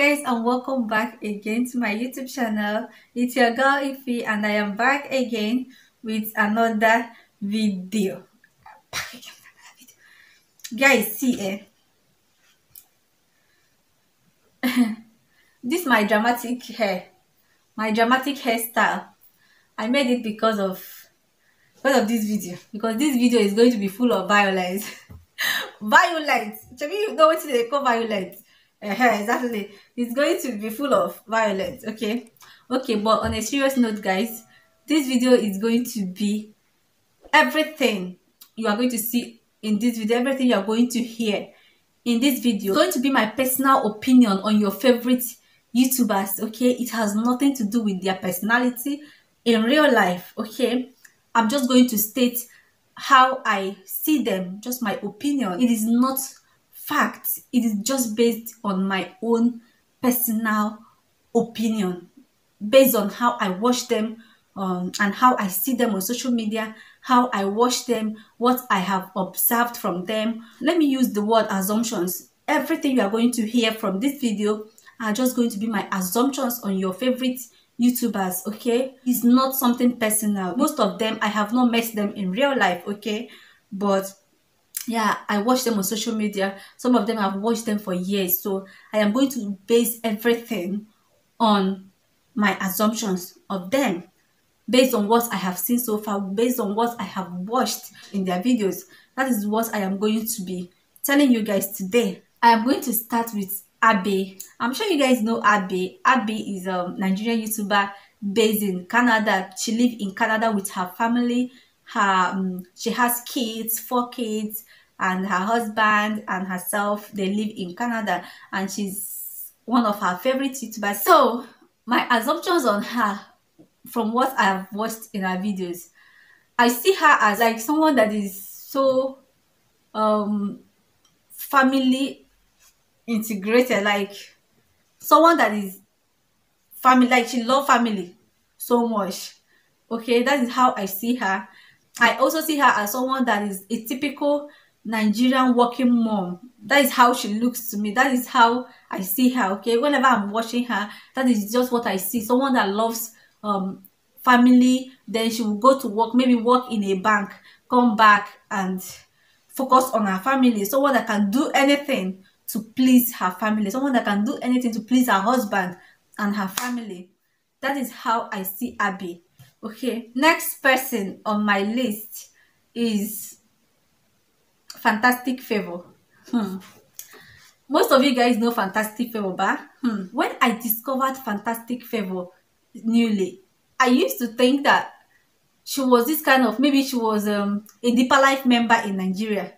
guys and welcome back again to my youtube channel. It's your girl Ify and i am back again with another video. Guys see eh? This my dramatic hair. My dramatic hairstyle. I made it because of because of this video. Because this video is going to be full of violence. Violence. You know what they call violence exactly. It's going to be full of violence okay? Okay but on a serious note guys this video is going to be everything you are going to see in this video everything you are going to hear in this video. It's going to be my personal opinion on your favorite youtubers okay? It has nothing to do with their personality in real life okay? I'm just going to state how i see them just my opinion. It is not fact it is just based on my own personal opinion based on how i watch them um, and how i see them on social media how i watch them what i have observed from them. Let me use the word assumptions. Everything you are going to hear from this video are just going to be my assumptions on your favorite youtubers okay? It's not something personal. Most of them i have not met them in real life okay? But yeah i watch them on social media. Some of them i've watched them for years. So i am going to base everything on my assumptions of them based on what i have seen so far based on what i have watched in their videos. That is what i am going to be telling you guys today. I am going to start with Abi. I'm sure you guys know Abi. Abi is a nigerian youtuber based in canada. She lives in canada with her family. Her um, she has kids four kids and her husband and herself they live in canada and she's one of her favorite youtubers. So my assumptions on her from what i have watched in her videos i see her as like someone that is so um family integrated like someone that is family like she love family so much. Okay that is how i see her. I also see her as someone that is a typical Nigerian working mom. That is how she looks to me. That is how I see her. Okay, whenever I'm watching her, that is just what I see. Someone that loves um family. Then she will go to work, maybe work in a bank, come back and focus on her family. Someone that can do anything to please her family. Someone that can do anything to please her husband and her family. That is how I see Abby. Okay, next person on my list is Fantastic Favour. Hmm. Most of you guys know Fantastic Favour, but hmm, when I discovered Fantastic Favour newly, I used to think that she was this kind of maybe she was um, a Deeper Life member in Nigeria.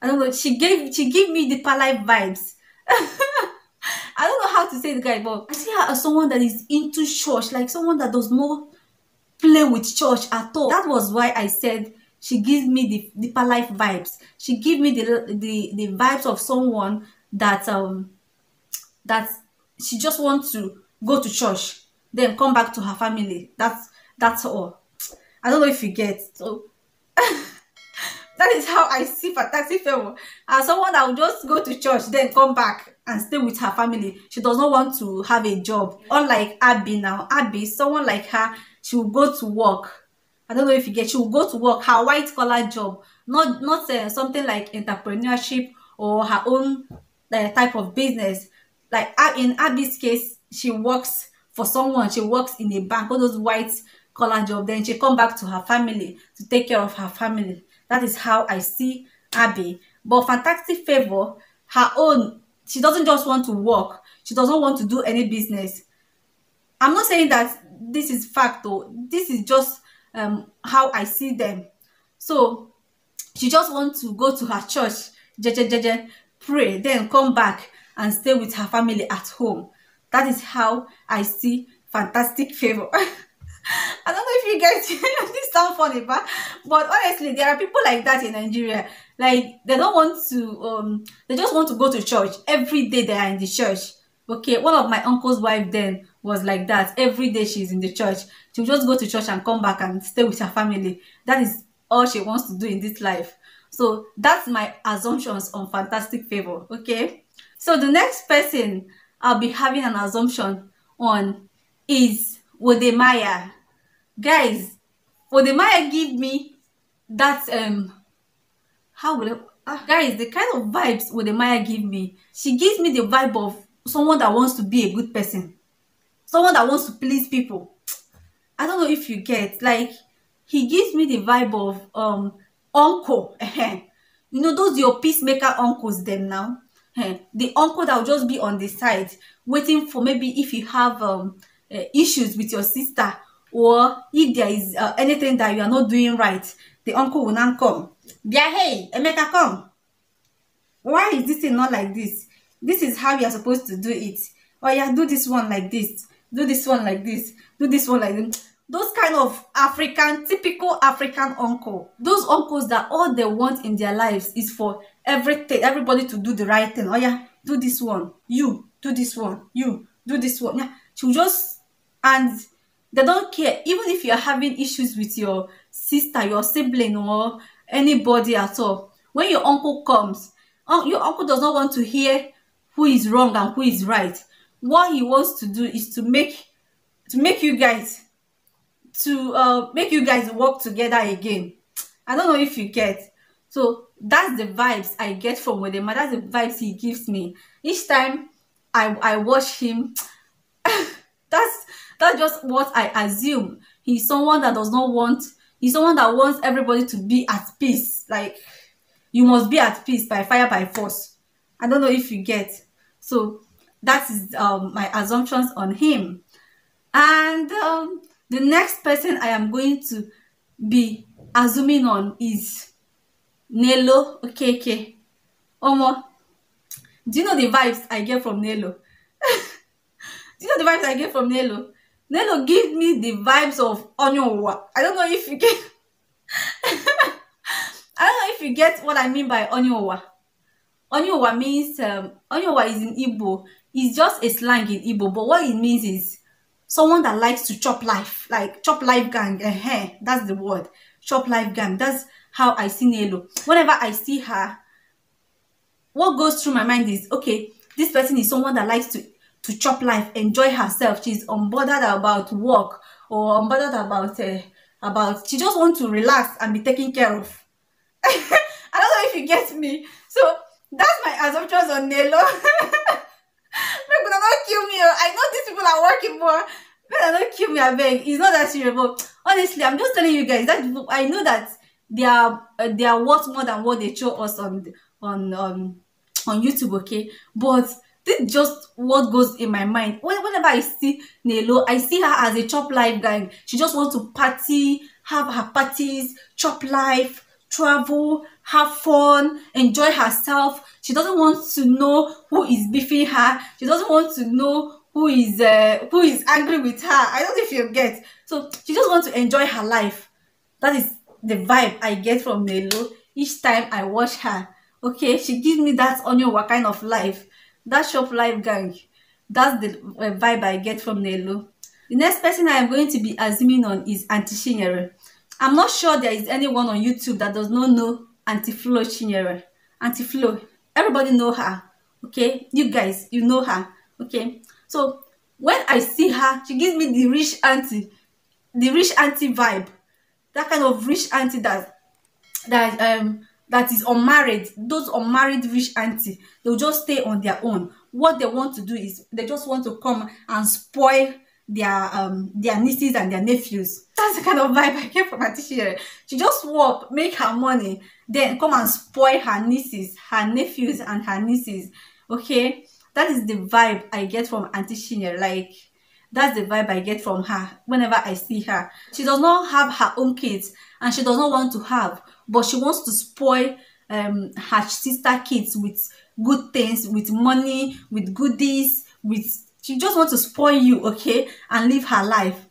I don't know. She gave she gave me Deeper Life vibes. I don't know how to say the guy, but I see her as someone that is into church, like someone that does not play with church at all. That was why I said she gives me the deeper life vibes. She gives me the the the vibes of someone that um that she just wants to go to church, then come back to her family. That's that's all. I don't know if you get so. that is how I see Fantastic Favor as someone that will just go to church, then come back and stay with her family. She does not want to have a job. Unlike Abby now, Abby, someone like her, she will go to work. I don't know if you get, she will go to work, her white collar job, not not uh, something like entrepreneurship or her own uh, type of business. Like in Abi's case, she works for someone, she works in a bank, all those white collar job. Then she come back to her family to take care of her family. That is how I see Abi. But Fantastic Favour, her own, she doesn't just want to work. She doesn't want to do any business. I'm not saying that this is fact though. This is just um, how I see them. So she just wants to go to her church, jeje, jeje, pray, then come back and stay with her family at home. That is how I see fantastic favor. I don't know if you guys this sound funny, but but honestly, there are people like that in Nigeria. Like they don't want to um they just want to go to church every day they are in the church. Okay, one of my uncle's wife then was like that. Every day she's in the church. She'll just go to church and come back and stay with her family. That is all she wants to do in this life. So that's my assumptions on Fantastic Favour. Okay. So the next person I'll be having an assumption on is Wodemaya. Guys, Wodemaya give me that um how will I, uh, guys the kind of vibes Wodemaya give me. She gives me the vibe of someone that wants to be a good person. Someone that wants to please people. I don't know if you get like he gives me the vibe of um uncle. you know those your peacemaker uncles them now. the uncle that will just be on the side waiting for maybe if you have um uh, issues with your sister or if there is uh, anything that you are not doing right the uncle will now come bia hey emeka come why is this thing not like this this is how you are supposed to do it oh yeah do this one like this do this one like this do this one like this. Those kind of african typical african uncle. Those uncles that all they want in their lives is for everything everybody to do the right thing. Oh yeah do this one. You do this one. You do this one. Yeah she'll just and they don't care. Even if you're having issues with your sister your sibling or anybody at all when your uncle comes your uncle does not want to hear who is wrong and who is right what he wants to do is to make to make you guys to uh make you guys work together again i don't know if you get so that's the vibes i get from Wedema. that's the vibes he gives me each time i i watch him that's that's just what I assume. He's someone that does not want, he's someone that wants everybody to be at peace. Like, you must be at peace by fire, by force. I don't know if you get. So, that is um, my assumptions on him. And um, the next person I am going to be assuming on is Nelo Okeke. Omo, do you know the vibes I get from Nelo? do you know the vibes I get from Nelo? Nelo give me the vibes of Onyowa. I don't know if you get I don't know if you get what I mean by Onyowa. Onyowa means um Onyowa is in Igbo. It's just a slang in Igbo, but what it means is someone that likes to chop life, like chop life gang. Uh, that's the word. Chop life gang. That's how I see Nelo. Whenever I see her, what goes through my mind is okay, this person is someone that likes to to chop life, enjoy herself. She's unbothered about work or unbothered about uh, about. She just wants to relax and be taken care of. I don't know if you get me. So that's my assumptions on Nelo. Make una not kill me. Oh. I know these people are working for. Make una not kill me. I beg. It's not that serious. But honestly, I'm just telling you guys that I know that they are uh, they are worth more than what they show us on on um on YouTube. Okay, but this is just what goes in my mind whenever i see nelo i see her as a chop life guy she just wants to party have her parties chop life travel have fun enjoy herself. She doesn't want to know who is beefing her. She doesn't want to know who is uh, who is angry with her. I don't know if you get. So she just wants to enjoy her life. That is the vibe i get from nelo each time i watch her. Okay she gives me that onion what kind of life. That shop life gang. That's the uh, vibe i get from nelo the next person i am going to be assuming on is auntie chinyere i'm not sure there is anyone on youtube that does not know auntie flo chinyere. Auntie flo everybody know her okay? You guys you know her okay? So when i see her she gives me the rich auntie the rich auntie vibe. That kind of rich auntie that that um that is unmarried. Those unmarried rich auntie they'll just stay on their own. What they want to do is they just want to come and spoil their um their nieces and their nephews. That's the kind of vibe i get from teacher. She just work make her money then come and spoil her nieces her nephews and her nieces. Okay? That is the vibe i get from auntie Chinyere. like that's the vibe i get from her whenever i see her. She does not have her own kids and she does not want to have but she wants to spoil um, her sister kids with good things, with money, with goodies, with she just wants to spoil you, okay, and live her life.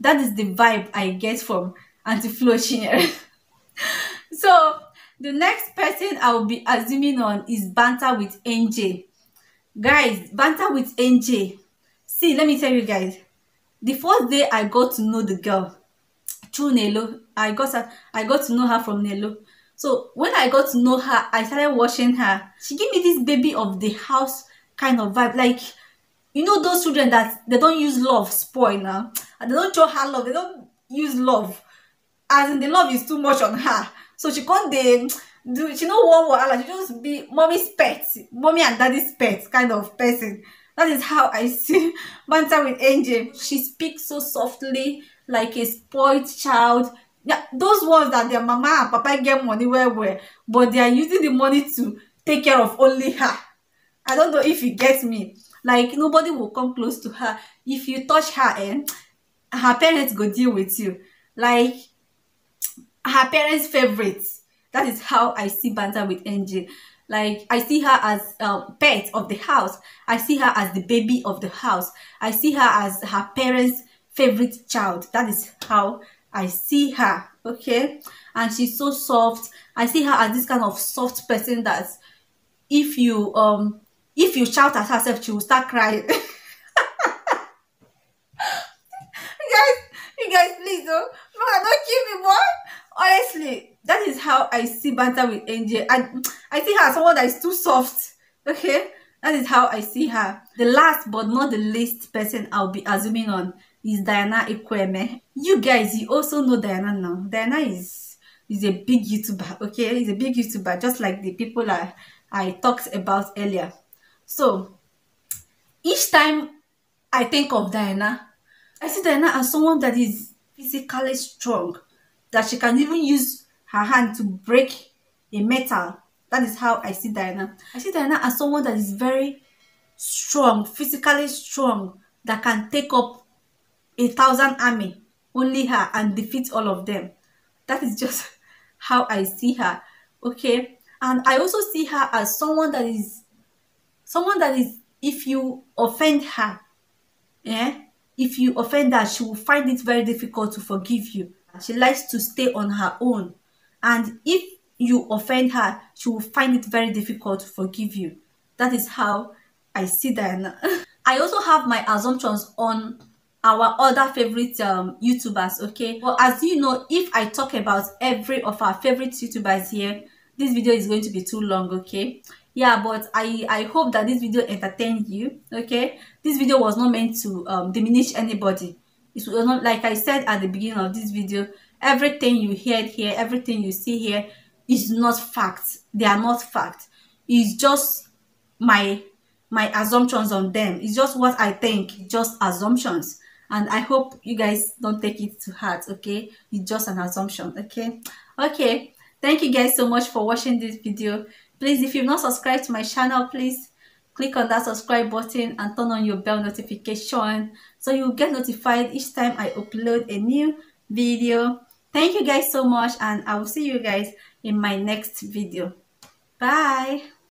That is the vibe I get from Auntie Flo so the next person I will be assuming on is banter with NJ. Guys, banter with NJ. See, let me tell you guys. The first day I got to know the girl, through Nelo. I got her, I got to know her from Nelo. So when I got to know her, I started watching her. She gave me this baby of the house kind of vibe. Like you know those children that they don't use love spoil now and they don't show her love they don't use love. As in the love is too much on her. So she can't dey do she no wan wahala. She just be mommy's pet mommy and daddy's pet kind of person. That is how i see banter with angel. She speaks so softly like a spoiled child. Yeah those ones that their mama and papa get money well well but they are using the money to take care of only her. I don't know if you get me like nobody will come close to her. If you touch her eh her parents go deal with you. Like her parents favorite that is how i see banter with NJ like i see her as um, pet of the house. I see her as the baby of the house. I see her as her parents favorite child. That is how i see her okay? And she's so soft. I see her as this kind of soft person that if you um if you shout at herself she will start crying. You guys you guys please don't no don't kill me boy. Honestly that is how i see banter with NJ and i see her as someone that is too soft okay? That is how i see her. The last but not the least person i'll be assuming on is Dyna Ekwueme. you guys you also know Dyna now. Dyna is is a big youtuber okay? He's a big youtuber just like the people i i talked about earlier so each time I think of Dyna, I see Dyna as someone that is physically strong, that she can even use her hand to break a metal. That is how I see Dyna. I see Dyna as someone that is very strong, physically strong, that can take up a thousand army, only her, and defeat all of them. That is just how I see her. Okay. And I also see her as someone that is someone that is if you offend her yeah if you offend her she will find it very difficult to forgive you. She likes to stay on her own. And if you offend her she will find it very difficult to forgive you. That is how i see diana. I also have my assumptions on our other favorite um, youtubers okay? Well as you know if i talk about every of our favorite youtubers here this video is going to be too long okay yeah but i i hope that this video entertained you okay? This video was not meant to um, diminish anybody. It was not like i said at the beginning of this video everything you heard here everything you see here is not fact. They are not fact. It's just my my assumptions on them. It's just what i think just assumptions. And i hope you guys don't take it to heart okay? It's just an assumption okay? Okay thank you guys so much for watching this video please if you've not subscribed to my channel please click on that subscribe button and turn on your bell notification so you'll get notified each time i upload a new video. Thank you guys so much and i will see you guys in my next video. Bye